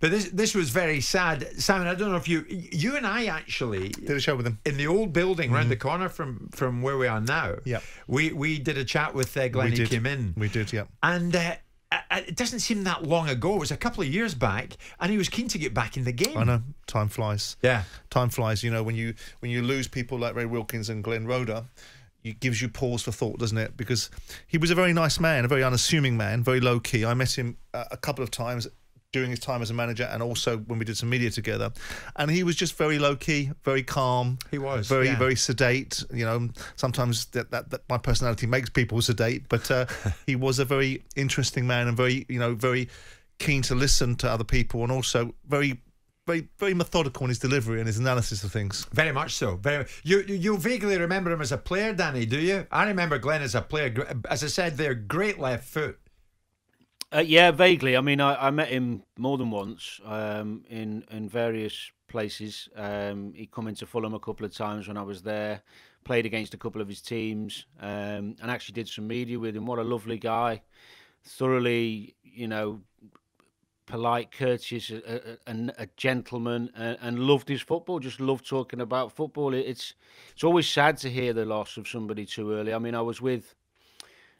But this this was very sad, Simon. I don't know if you you and I actually did a show with him in the old building mm-hmm. the corner from from where we are now. Yeah, we we did a chat with uh, Glenn. He came in. We did, yeah. And uh, it doesn't seem that long ago. It was a couple of years back, and he was keen to get back in the game. I know. Time flies. Yeah, time flies. You know, when you when you lose people like Ray Wilkins and Glenn Roeder, it gives you pause for thought, doesn't it? Because he was a very nice man, a very unassuming man, very low key. I met him a couple of times during his time as a manager and also when we did some media together. And he was just very low key, very calm. He was very yeah. very sedate. You know, sometimes that, that, that my personality makes people sedate, but uh, he was a very interesting man and very you know very keen to listen to other people and also very very very methodical in his delivery and his analysis of things. Very much so. Very. You you vaguely remember him as a player, Danny? Do you? I remember Glenn as a player. As I said, they're great left foot. Uh, yeah, vaguely. I mean, I, I met him more than once um, in in various places. Um, he come into Fulham a couple of times when I was there. Played against a couple of his teams, um, and actually did some media with him. What a lovely guy! Thoroughly, you know, polite, courteous, a, a, a gentleman, and, and, loved his football. Just loved talking about football. It's it's always sad to hear the loss of somebody too early. I mean, I was with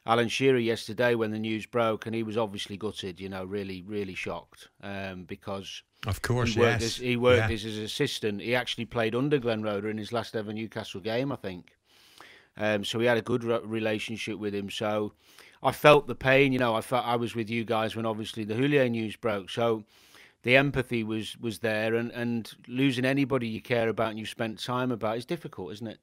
Alan Shearer yesterday when the news broke, and he was obviously gutted. You know, really, really shocked um, because of course, he worked, yes. as, he worked yeah. as his assistant. He actually played under Glenn Roeder in his last ever Newcastle game, I think. Um, so he had a good re- relationship with him. So I felt the pain. You know, I felt I was with you guys when obviously the Houllier news broke. So the empathy was was there, and and losing anybody you care about and you've spent time about is difficult, isn't it?